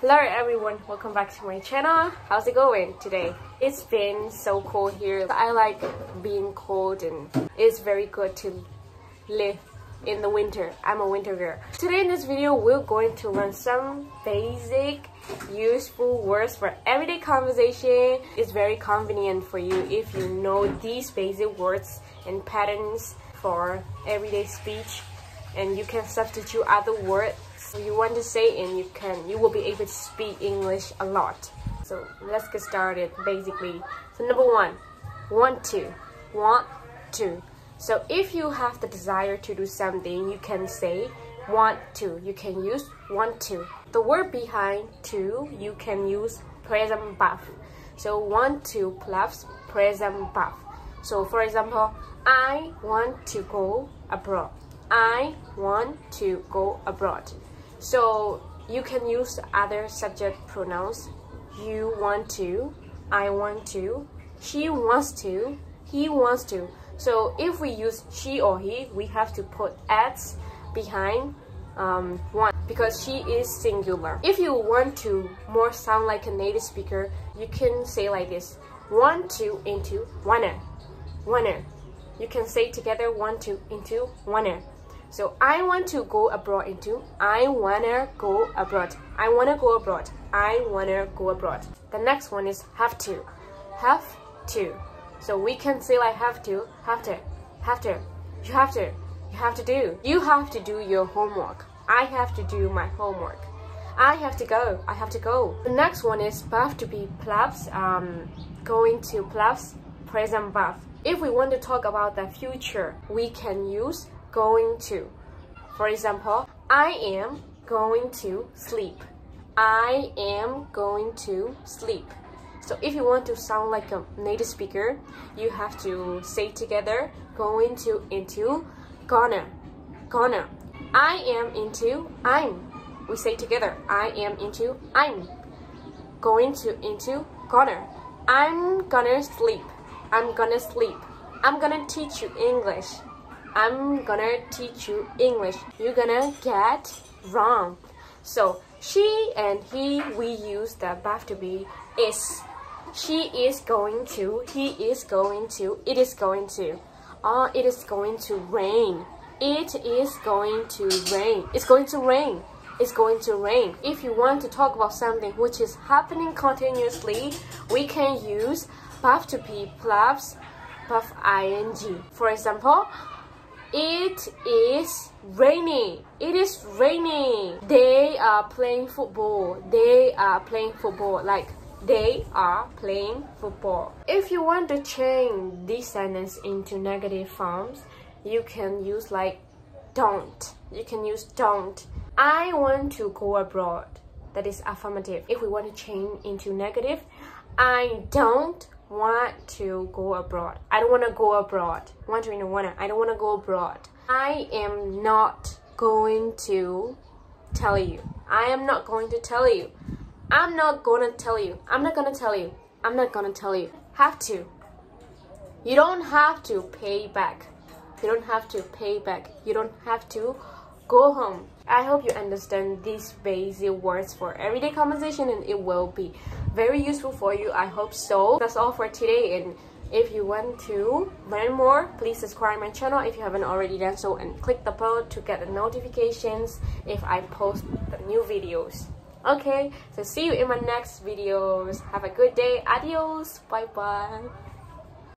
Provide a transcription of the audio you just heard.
Hello everyone, welcome back to my channel. How's it going today? It's been so cold here. I like being cold and it's very good to live in the winter. I'm a winter girl. Today in this video, we're going to learn some basic useful words for everyday conversation. It's very convenient for you if you know these basic words and patterns for everyday speech and you can substitute other words you want to say and you can you will be able to speak English a lot. So let's get started basically. So number one, want to, want to. So if you have the desire to do something, you can say want to. You can use want to. The word behind to, you can use present verb. So want to plus present verb. So for example, I want to go abroad. I want to go abroad. So you can use other subject pronouns. You want to, I want to, she wants to, he wants to. So if we use she or he, we have to put s behind um, one because she is singular. If you want to more sound like a native speaker, you can say like this, One, two into wanna, wanna. You can say together one, two into wanna. So I want to go abroad into I wanna go abroad. I wanna go abroad. I wanna go abroad. The next one is have to. Have to. So we can say like have to, have to, have to. You have to. You have to do. You have to do your homework. I have to do my homework. I have to go. I have to go. The next one is verb to be plus. Um, going to plus present verb. If we want to talk about the future, we can use going to. For example, I am going to sleep. I am going to sleep. So if you want to sound like a native speaker, you have to say together going to into gonna gonna. I am into I'm. We say together I am into I'm. Going to into gonna. I'm gonna sleep. I'm gonna sleep. I'm gonna teach you English. I'm gonna teach you English. You're gonna get wrong. So she and he, we use the verb to be is. She is going to, he is going to, it is going to. Oh, it is going to rain. It is going to rain. It's going to rain. It's going to rain. If you want to talk about something which is happening continuously, we can use verb to be plus verb ing. For example, it is raining. It is raining. They are playing football. They are playing football. Like they are playing football. If you want to change this sentence into negative forms, you can use like don't. You can use don't. I want to go abroad. That is affirmative. If we want to change into negative, I don't want to go abroad. I don't want to go abroad. Want to wanna. I don't want to go abroad. I am not going to tell you. I am not going to tell you. I'm not gonna tell you. I'm not gonna tell you. I'm not gonna tell you. Have to. You don't have to pay back. You don't have to pay back. You don't have to go home. I hope you understand these basic words for everyday conversation and it will be very useful for you. I hope so. That's all for today and if you want to learn more, please subscribe my channel if you haven't already done so and click the bell to get the notifications if I post new videos. Okay, so see you in my next videos. Have a good day. Adios. Bye bye.